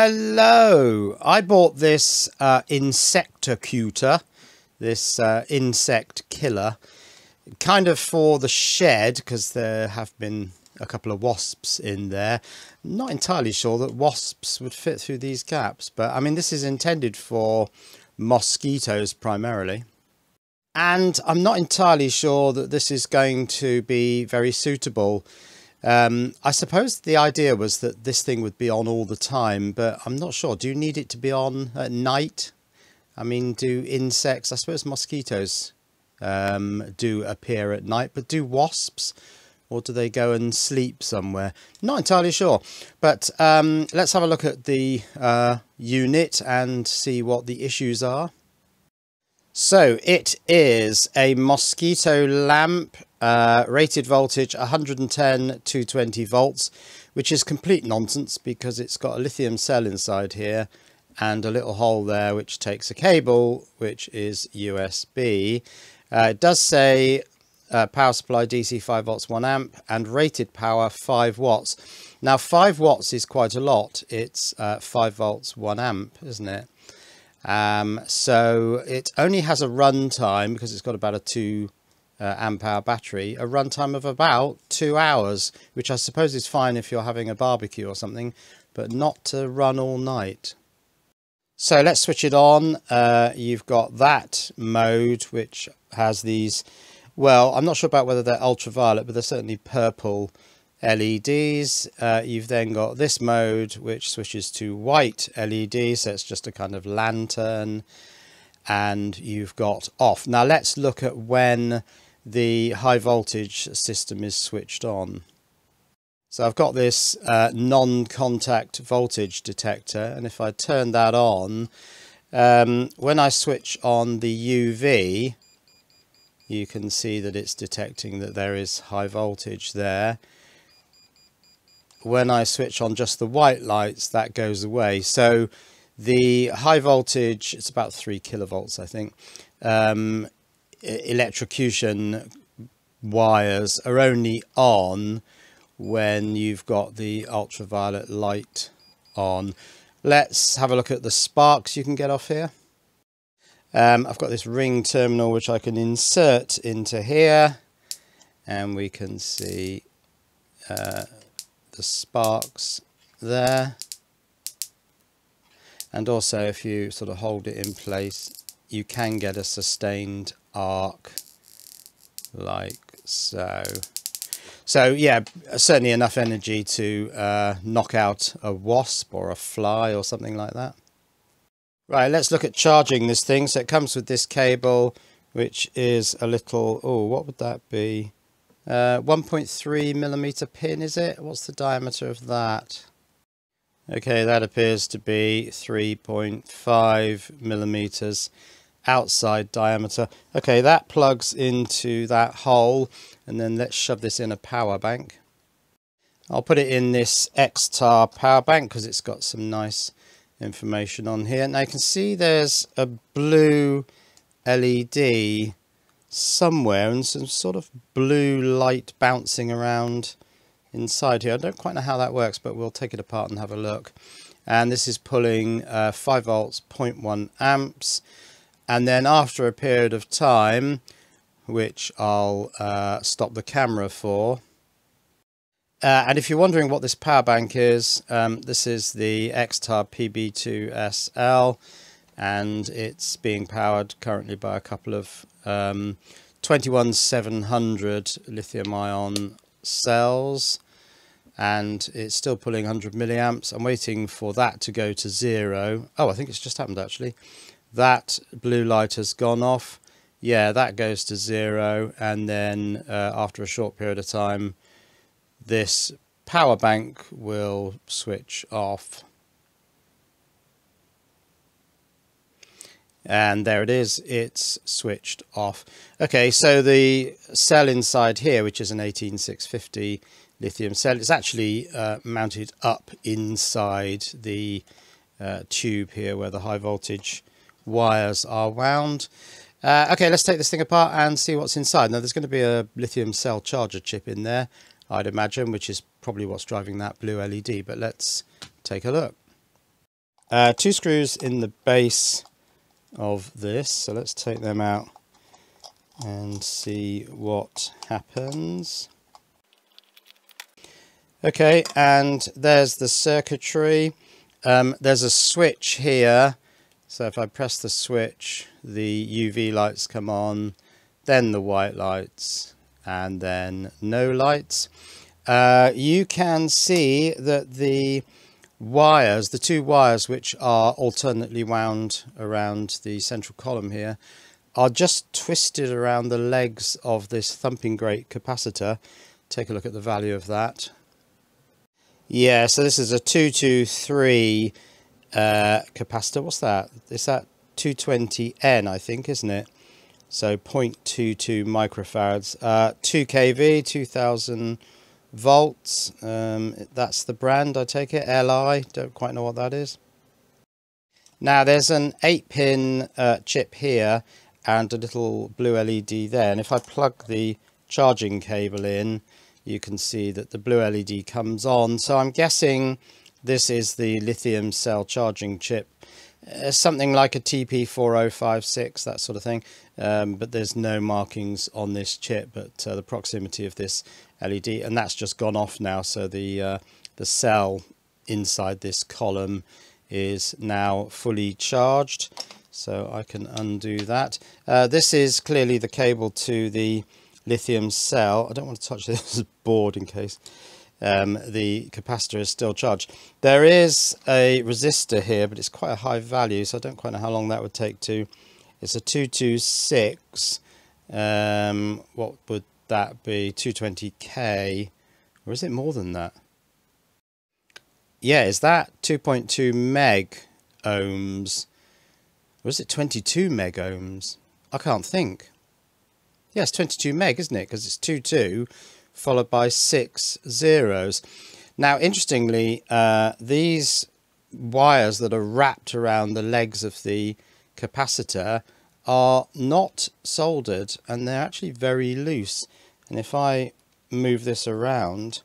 Hello! I bought this uh, Insectocutor, this uh, insect killer, kind of for the shed because there have been a couple of wasps in there. Not entirely sure that wasps would fit through these gaps, but I mean this is intended for mosquitoes primarily. And I'm not entirely sure that this is going to be very suitable um, I suppose the idea was that this thing would be on all the time, but I'm not sure. Do you need it to be on at night? I mean, do insects, I suppose mosquitoes um, do appear at night, but do wasps? Or do they go and sleep somewhere? Not entirely sure. But um, let's have a look at the uh, unit and see what the issues are. So it is a mosquito lamp uh, rated voltage 110 220 volts, which is complete nonsense because it's got a lithium cell inside here and a little hole there which takes a cable which is USB. Uh, it does say uh, power supply DC 5 volts 1 amp and rated power 5 watts. Now 5 watts is quite a lot. It's uh, 5 volts 1 amp isn't it? Um, so it only has a run time because it's got about a 2 uh, amp hour battery, a runtime of about two hours, which I suppose is fine if you're having a barbecue or something, but not to run all night. So let's switch it on. Uh, you've got that mode, which has these, well, I'm not sure about whether they're ultraviolet, but they're certainly purple LEDs. Uh, you've then got this mode, which switches to white LEDs. so it's just a kind of lantern. And you've got off. Now let's look at when the high voltage system is switched on. So I've got this uh, non-contact voltage detector and if I turn that on, um, when I switch on the UV, you can see that it's detecting that there is high voltage there. When I switch on just the white lights, that goes away. So the high voltage, it's about three kilovolts, I think, um, electrocution wires are only on when you've got the ultraviolet light on. Let's have a look at the sparks you can get off here. Um, I've got this ring terminal which I can insert into here and we can see uh, the sparks there and also if you sort of hold it in place you can get a sustained arc like so. So yeah, certainly enough energy to uh, knock out a wasp or a fly or something like that. Right, let's look at charging this thing. So it comes with this cable, which is a little, oh, what would that be? Uh, 1.3 millimeter pin, is it? What's the diameter of that? Okay, that appears to be 3.5 millimeters outside diameter. Okay, that plugs into that hole and then let's shove this in a power bank. I'll put it in this XTAR power bank because it's got some nice information on here. Now you can see there's a blue LED somewhere and some sort of blue light bouncing around inside here. I don't quite know how that works, but we'll take it apart and have a look. And this is pulling uh, 5 volts, 0.1 amps and then after a period of time which I'll uh, stop the camera for uh, and if you're wondering what this power bank is um, this is the XTAR PB2SL and it's being powered currently by a couple of um, 21700 lithium ion cells and it's still pulling 100 milliamps. I'm waiting for that to go to zero. Oh, I think it's just happened actually that blue light has gone off. Yeah that goes to zero. And then uh, after a short period of time this power bank will switch off. And there it is. It's switched off. Okay so the cell inside here which is an 18650 lithium cell is actually uh, mounted up inside the uh, tube here where the high voltage wires are wound. Uh, okay, let's take this thing apart and see what's inside. Now, there's going to be a lithium cell charger chip in there, I'd imagine, which is probably what's driving that blue LED. But let's take a look. Uh, two screws in the base of this. So let's take them out and see what happens. Okay, and there's the circuitry. Um, there's a switch here. So if I press the switch, the UV lights come on, then the white lights, and then no lights. Uh, you can see that the wires, the two wires which are alternately wound around the central column here, are just twisted around the legs of this thumping great capacitor. Take a look at the value of that. Yeah, so this is a 223 uh, capacitor. What's that? Is that 220N, I think, isn't it? So 0.22 microfarads. Uh, 2 kV, 2000 volts. Um, that's the brand, I take it. LI. Don't quite know what that is. Now, there's an 8-pin uh, chip here and a little blue LED there. And if I plug the charging cable in, you can see that the blue LED comes on. So I'm guessing this is the lithium cell charging chip. Uh, something like a TP4056, that sort of thing. Um, but there's no markings on this chip, but uh, the proximity of this LED, and that's just gone off now. So the, uh, the cell inside this column is now fully charged. So I can undo that. Uh, this is clearly the cable to the lithium cell. I don't want to touch this board in case um, the capacitor is still charged. There is a resistor here, but it's quite a high value, so I don't quite know how long that would take to. It's a 226. Um, what would that be? 220k, or is it more than that? Yeah, is that 2.2 meg ohms? Or is it 22 meg ohms? I can't think. Yes, 22 meg, isn't it? Because it's 22 2 followed by six zeros. Now, interestingly, uh, these wires that are wrapped around the legs of the capacitor are not soldered and they're actually very loose. And if I move this around,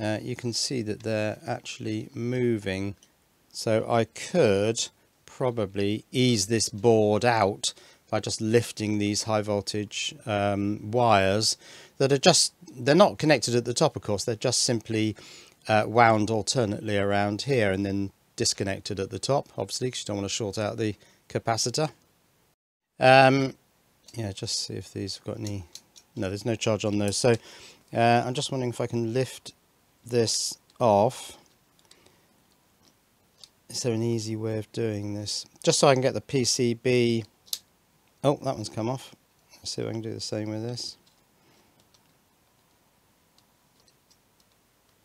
uh, you can see that they're actually moving. So I could probably ease this board out by just lifting these high voltage um, wires that are just, they're not connected at the top of course, they're just simply uh, wound alternately around here and then disconnected at the top obviously because you don't want to short out the capacitor. Um, yeah, just see if these have got any, no there's no charge on those. So uh, I'm just wondering if I can lift this off. Is there an easy way of doing this? Just so I can get the PCB Oh, that one's come off. Let's see if I can do the same with this.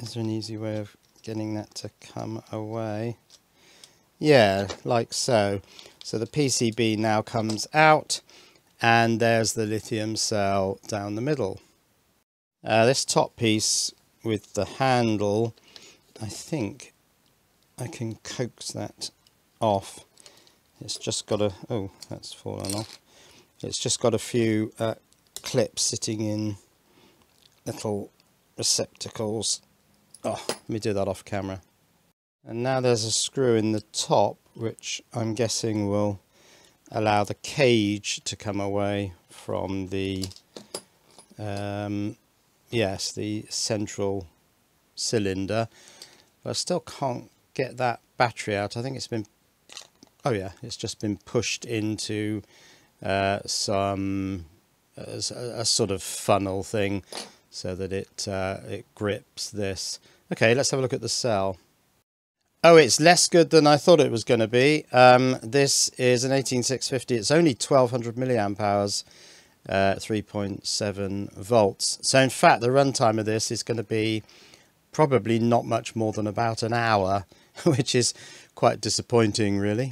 Is there an easy way of getting that to come away? Yeah, like so. So the PCB now comes out and there's the lithium cell down the middle. Uh, this top piece with the handle, I think I can coax that off. It's just got a, oh, that's fallen off. It's just got a few uh, clips sitting in little receptacles. Oh, let me do that off camera. And now there's a screw in the top, which I'm guessing will allow the cage to come away from the, um, yes, the central cylinder. But I still can't get that battery out. I think it's been, oh yeah, it's just been pushed into uh, some a, a, sort of funnel thing so that it uh, it grips this. Okay, let's have a look at the cell. Oh, it's less good than I thought it was going to be. Um, this is an 18650. It's only 1200 milliamp hours, uh, 3.7 volts. So in fact, the runtime of this is going to be probably not much more than about an hour, which is quite disappointing, really.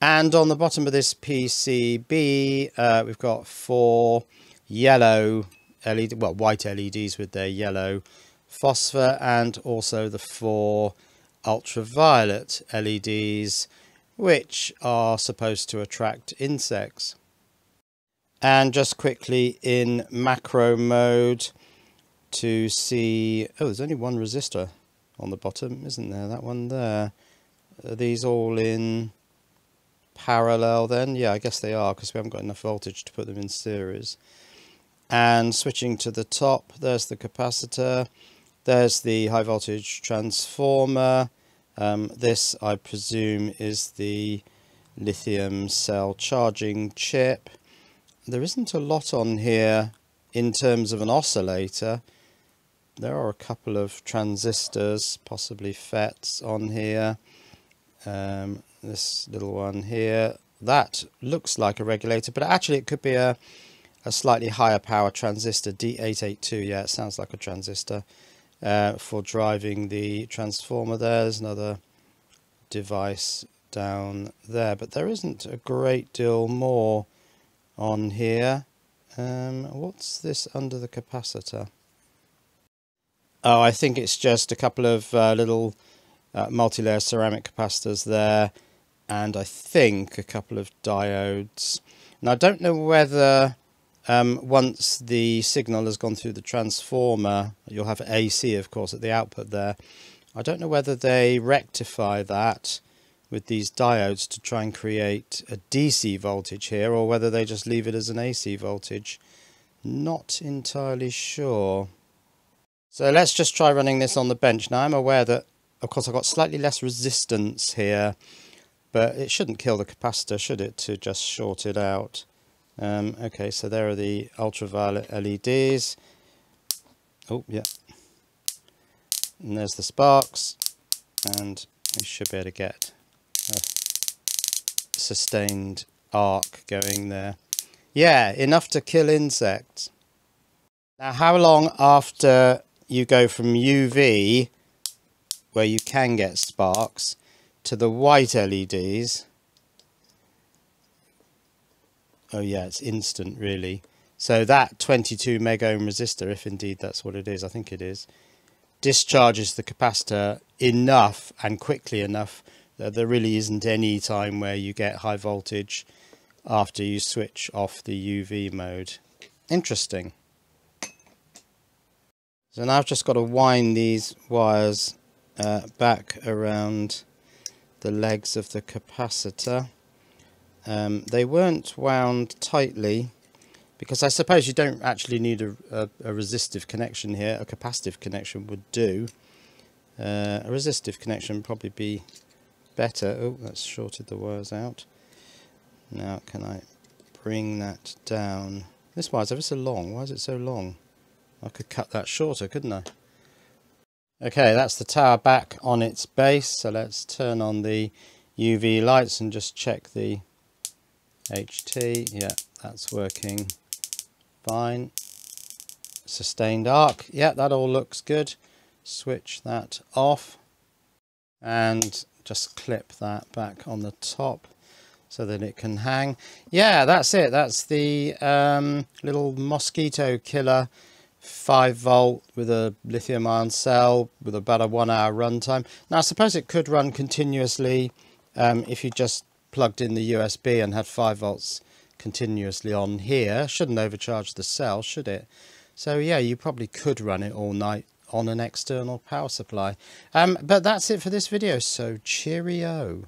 And on the bottom of this PCB, uh, we've got four yellow LED, well, white LEDs with their yellow phosphor and also the four ultraviolet LEDs, which are supposed to attract insects. And just quickly in macro mode to see, oh, there's only one resistor on the bottom, isn't there? That one there. Are these all in parallel then? Yeah, I guess they are because we haven't got enough voltage to put them in series. And switching to the top, there's the capacitor. There's the high voltage transformer. Um, this, I presume, is the lithium cell charging chip. There isn't a lot on here in terms of an oscillator. There are a couple of transistors, possibly FETs on here. Um, this little one here. That looks like a regulator, but actually it could be a, a slightly higher power transistor, D882. Yeah, it sounds like a transistor uh, for driving the transformer there. There's another device down there, but there isn't a great deal more on here. Um, what's this under the capacitor? Oh, I think it's just a couple of uh, little uh, multi-layer ceramic capacitors there and I think a couple of diodes. Now I don't know whether um, once the signal has gone through the transformer, you'll have AC of course at the output there. I don't know whether they rectify that with these diodes to try and create a DC voltage here or whether they just leave it as an AC voltage. Not entirely sure. So let's just try running this on the bench. Now I'm aware that of course I've got slightly less resistance here but it shouldn't kill the capacitor should it to just short it out. Um, okay so there are the ultraviolet LEDs. Oh yeah. And there's the sparks and we should be able to get a sustained arc going there. Yeah, enough to kill insects. Now how long after you go from UV, where you can get sparks, to the white LEDs. Oh yeah, it's instant really. So that 22 mega ohm resistor, if indeed that's what it is, I think it is, discharges the capacitor enough and quickly enough that there really isn't any time where you get high voltage after you switch off the UV mode. Interesting. So now I've just got to wind these wires uh, back around the legs of the capacitor. Um, they weren't wound tightly because I suppose you don't actually need a, a, a resistive connection here. A capacitive connection would do. Uh, a resistive connection would probably be better. Oh, that's shorted the wires out. Now, can I bring that down? This wire's ever so long. Why is it so long? I could cut that shorter, couldn't I? Okay, that's the tower back on its base. So let's turn on the UV lights and just check the HT. Yeah, that's working fine. Sustained arc. Yeah, that all looks good. Switch that off and just clip that back on the top so that it can hang. Yeah, that's it. That's the um, little mosquito killer 5 volt with a lithium ion cell with about a one hour runtime. Now I suppose it could run continuously um, if you just plugged in the USB and had 5 volts continuously on here. Shouldn't overcharge the cell, should it? So yeah, you probably could run it all night on an external power supply. Um, but that's it for this video, so cheerio.